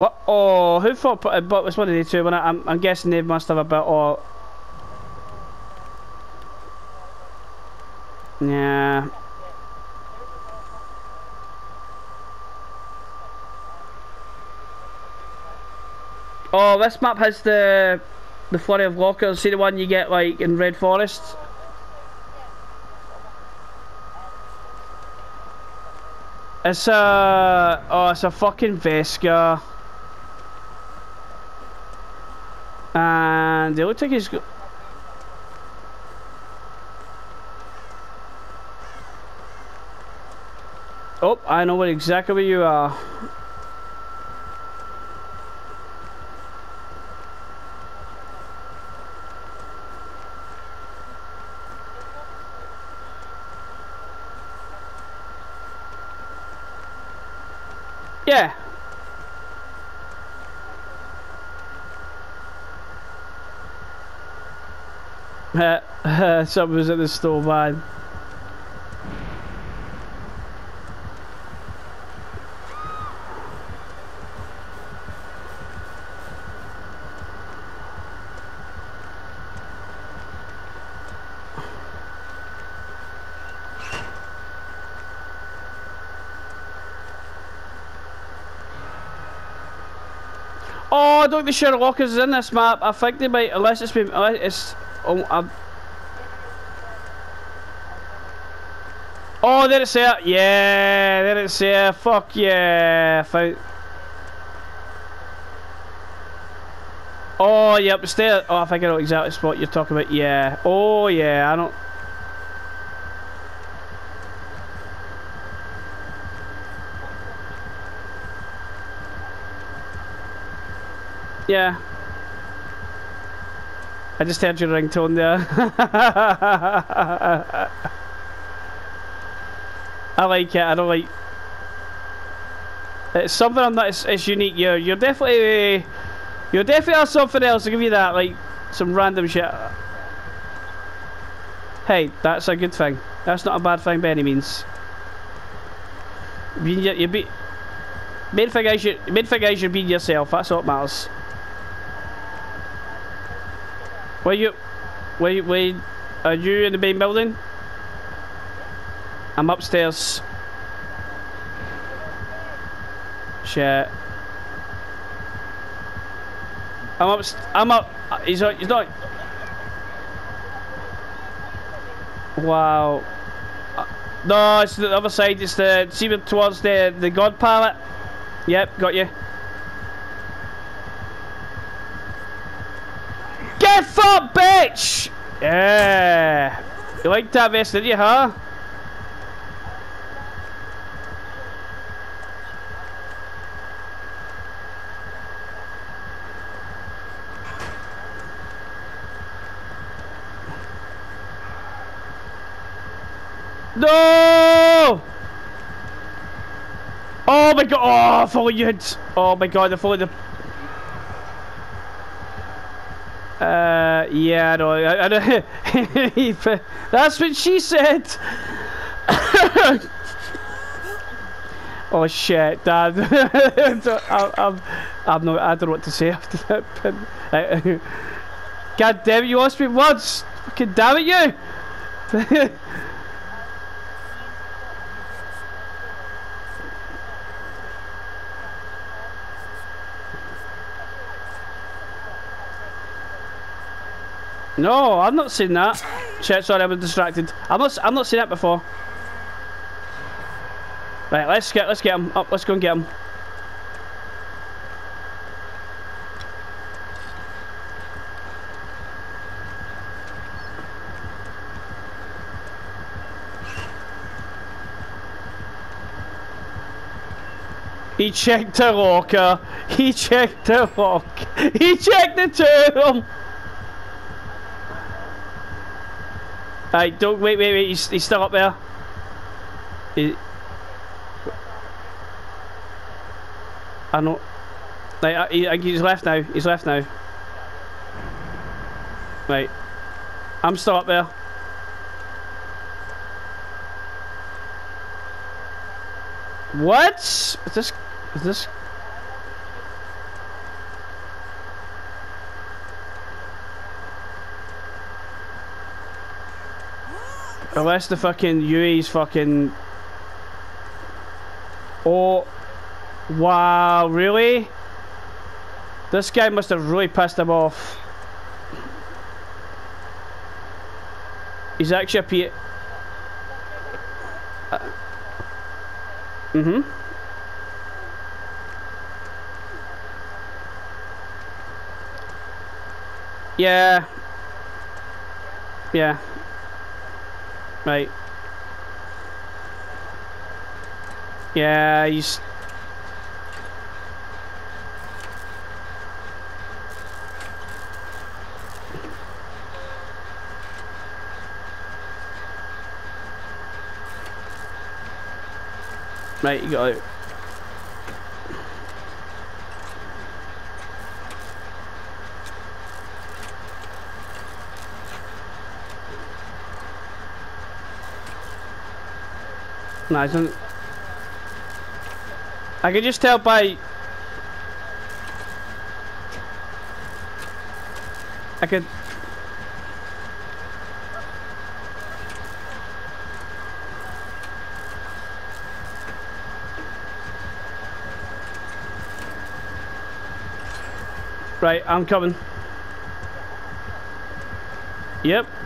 What? Oh, who thought but was one of the two? When I, I'm, I'm guessing they must have a bit of. Yeah. Oh, this map has the the flurry of lockers. See the one you get like in Red Forest? It's a oh, it's a fucking Wesker. And it looks like he's. Oh, I know what exactly where you are. Yeah. Someone was at the store, man. Oh, I don't think the Sherlock is in this map. I think they might, unless it's been, unless it's, oh, I'm, Oh, there it's there. Yeah, there it's there. Fuck yeah. Oh, yep, there. Oh, I think I know exactly what you're talking about. Yeah. Oh, yeah, I don't... Yeah. I just heard your ringtone there. I like it. I don't like. It's something not. It's, it's unique. You're you're definitely you're definitely something else. I'll give you that. Like some random shit. Hey, that's a good thing. That's not a bad thing by any means. You, you be main thing I should main thing I should be yourself. That's what matters. Where you? Where you? Where? Are you in the main building? I'm upstairs. Shit. I'm up. I'm up. He's not. He's not. Wow. No, it's the other side. It's the see towards the the God pallet. Yep, got you. Get fucked, bitch! Yeah. You like that vest, did you, huh? No! Oh my god! Oh, I thought you. Oh my god! I thought the. Uh, yeah, no, I, I don't. That's what she said. oh shit, Dad! I, I'm, I'm not. I don't know what to say after that. Uh, God damn it! You asked me once. Fucking damn it, you! No, I've not seen that. Shit, sorry, I was distracted. I'm not. I'm not seen that before. Right, let's get. Let's get him up. Let's go and get him. He checked the locker. He checked the lock. He checked the two Hey, don't wait, wait, wait. He's, he's still up there. He, I know. Like, he, he's left now. He's left now. Right. I'm still up there. What? Is this? Is this? Unless the fucking UA's fucking... Oh. Wow, really? This guy must have really pissed him off. He's actually a P... Uh, mm-hmm. Yeah. Yeah. Right. Yeah, he's... Right, you got it. No, I don't. I can just tell by. I could. Right, I'm coming. Yep.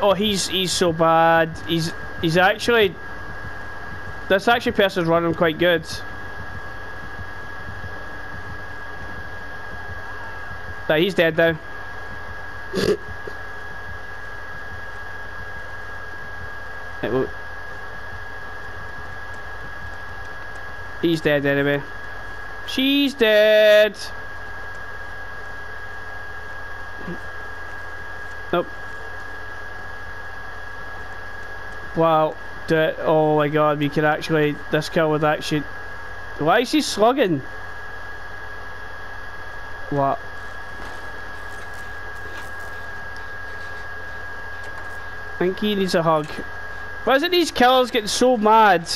Oh, he's he's so bad. He's he's actually. This actually person's running quite good. That he's dead now. He's dead anyway. She's dead. Nope. Wow. Oh my god, we could actually... This kill would actually... Why is he slugging? What? I think he needs a hug. Why is it these killers getting so mad?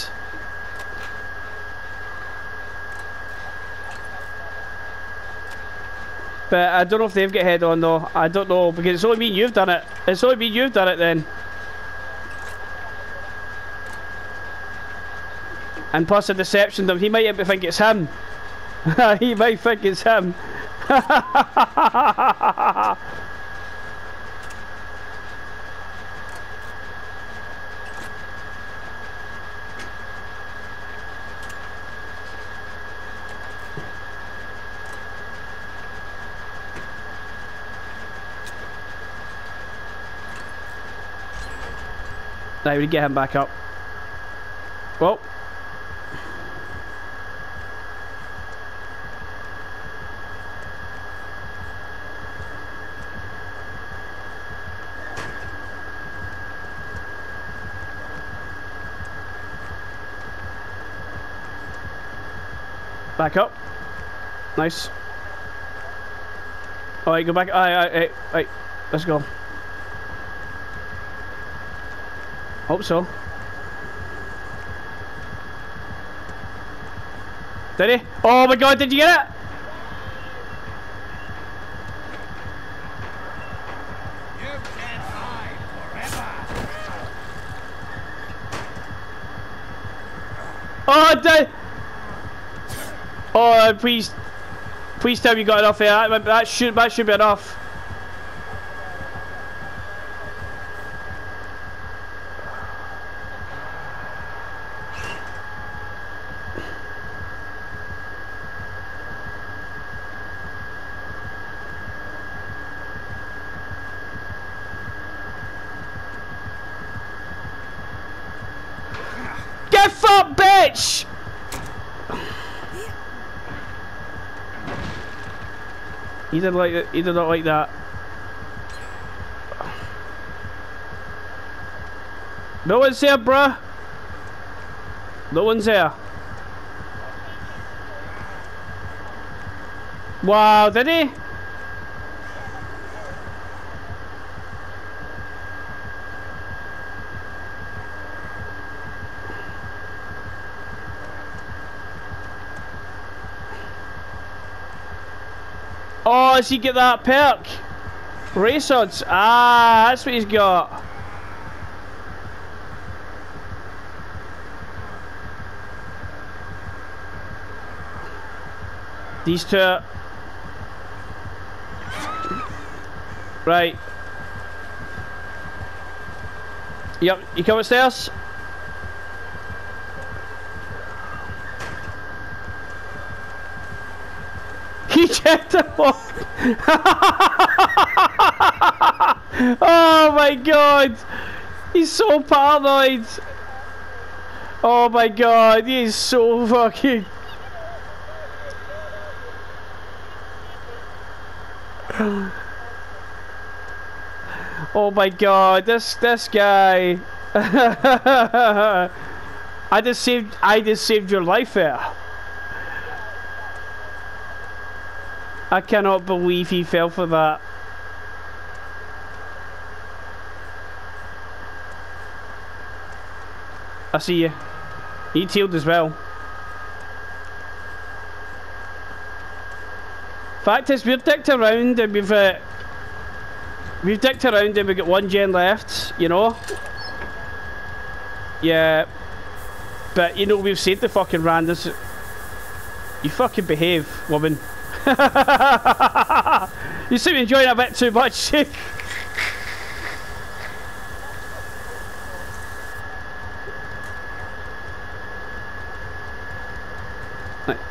But I don't know if they've got head on though. I don't know because it's only me you've done it. It's only me you've done it then. And plus the deception, he might think it's him. he might think it's him. Now we get him back up. Well. Back up. Nice. Alright, go back. Alright, alright, alright. Let's go. Hope so. Did he? Oh my god, did you get it? Oh, did. Oh, please, please tell me you got enough here. That, that should that should be enough. He did like it. He did not like that. No one's here, bruh. No one's here. Wow, did he? Oh, does he get that perk? Race odds. Ah, that's what he's got. These two. Right. Yep, you come upstairs? Checked the box. oh my god! He's so paranoid! Oh my god, he is so fucking... oh my god, this this guy... I just saved I just saved your life there. I cannot believe he fell for that. I see you. He healed as well. Fact is, we've dicked around and we've uh, we've dicked around and we've got one gen left, you know. Yeah, but you know we've saved the fucking randoms. You fucking behave, woman. you seem to enjoy that bit too much. right,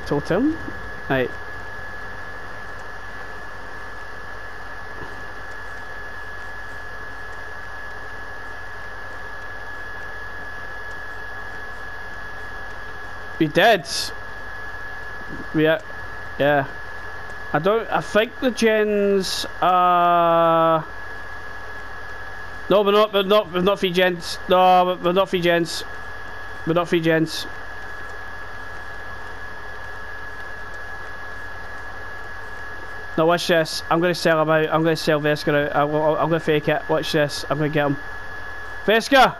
totem. Right. We did. We, uh, yeah. I don't. I think the gens are. No, we're not. We're not. We're not free gens. No, we're not free gens. We're not free gens. No, watch this. I'm going to sell him out. I'm going to sell Wesker out. I'm, I'm going to fake it. Watch this. I'm going to get him. Wesker!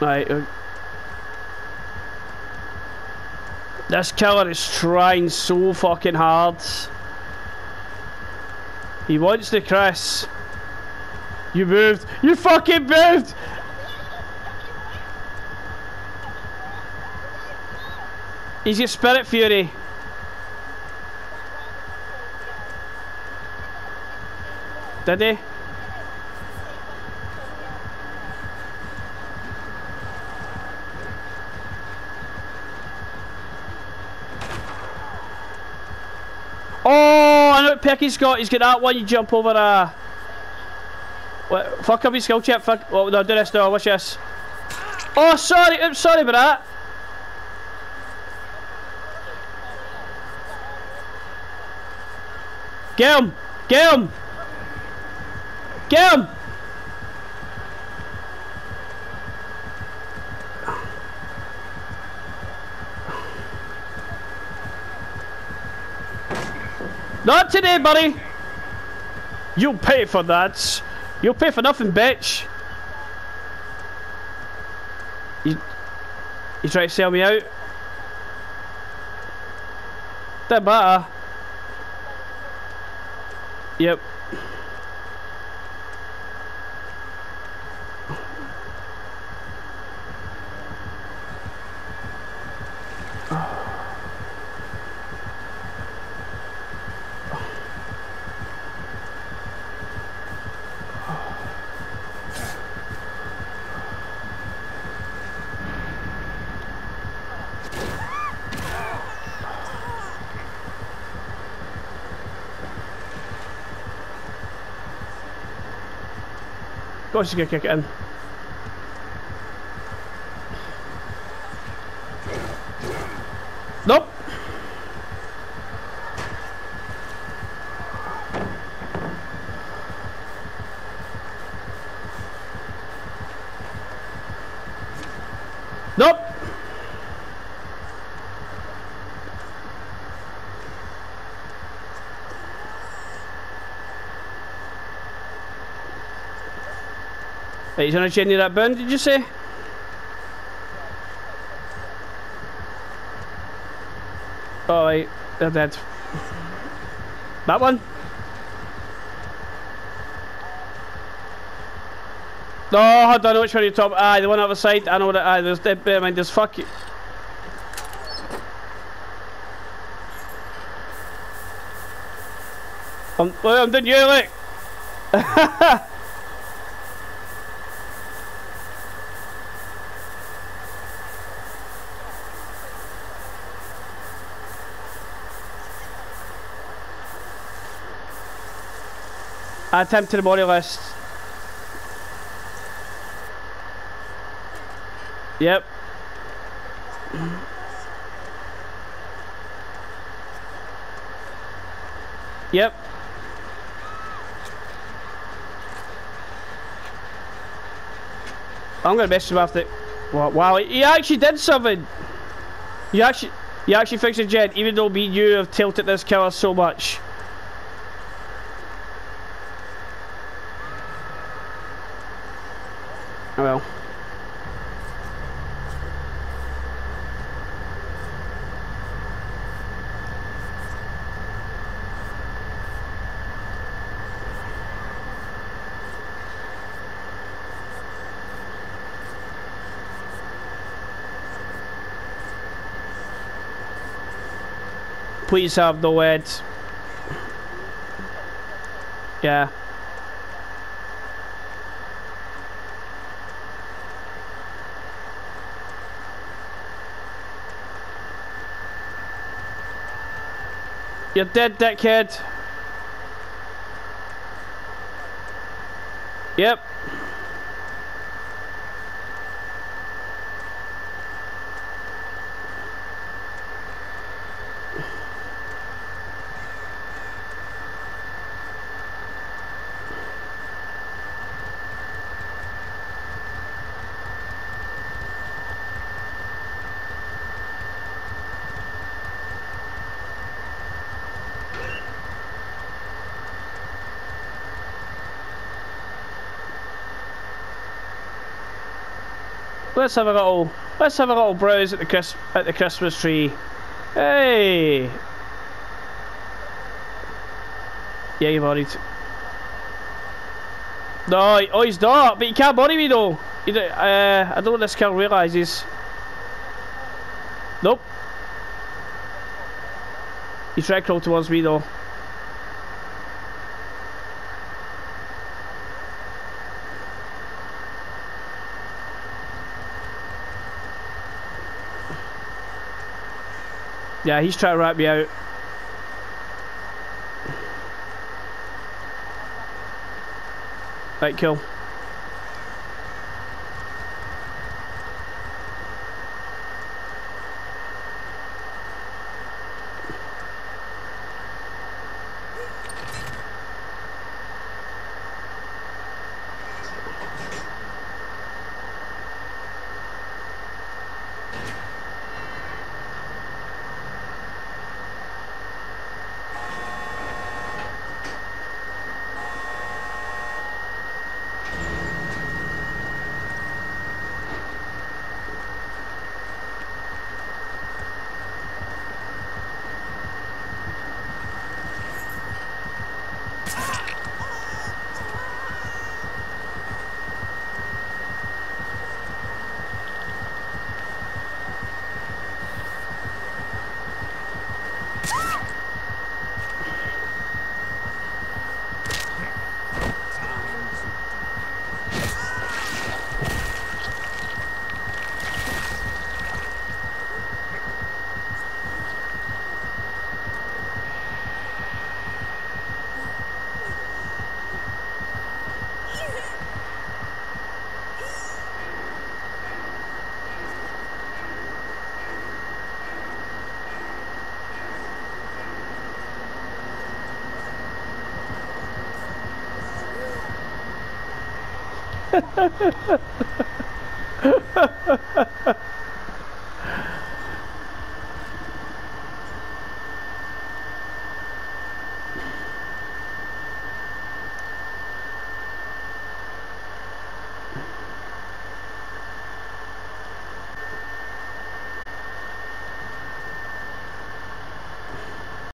Right. Uh, This killer is trying so fucking hard. He wants the Chris. You moved. You fucking moved! He's your Spirit Fury. Did he? What Pecky's got. He's got that one. You jump over a. What, fuck up his skill check. Fuck. Oh, no, do this. No, watch this. Oh, sorry. I'm sorry about that. Get him! Get him! Get him! Not today, buddy. You'll pay for that. You'll pay for nothing, bitch. You, you try to sell me out? That matter. Yep. Of course you can kick it in. Nope. Nope. Right, he's gonna chain you that burn, did you say? Oh, Alright, uh, they're dead. That one? No, I don't know which one you're talking Aye, the one on the side. I know that. Aye, there's dead bear mind. There's fuck you. Um, I'm, I'm doing you, look. Him to the body list. Yep. Yep. I'm gonna mess him after. Wow, wow, he actually did something. You actually, you actually fixed a jet, even though me and you have tilted this killer so much. Please have no words. Yeah. You're dead, dickhead. Yep. Let's have a little let's have a little browse at the Chris at the Christmas tree. Hey. Yeah, you bodied. No, oh he's not, but he can't body me though. Uh, I don't know this kill realises. Nope. He's trying to crawl towards me though. Yeah, he's trying to wrap me out. Right, kill. Ha ha ha ha ha!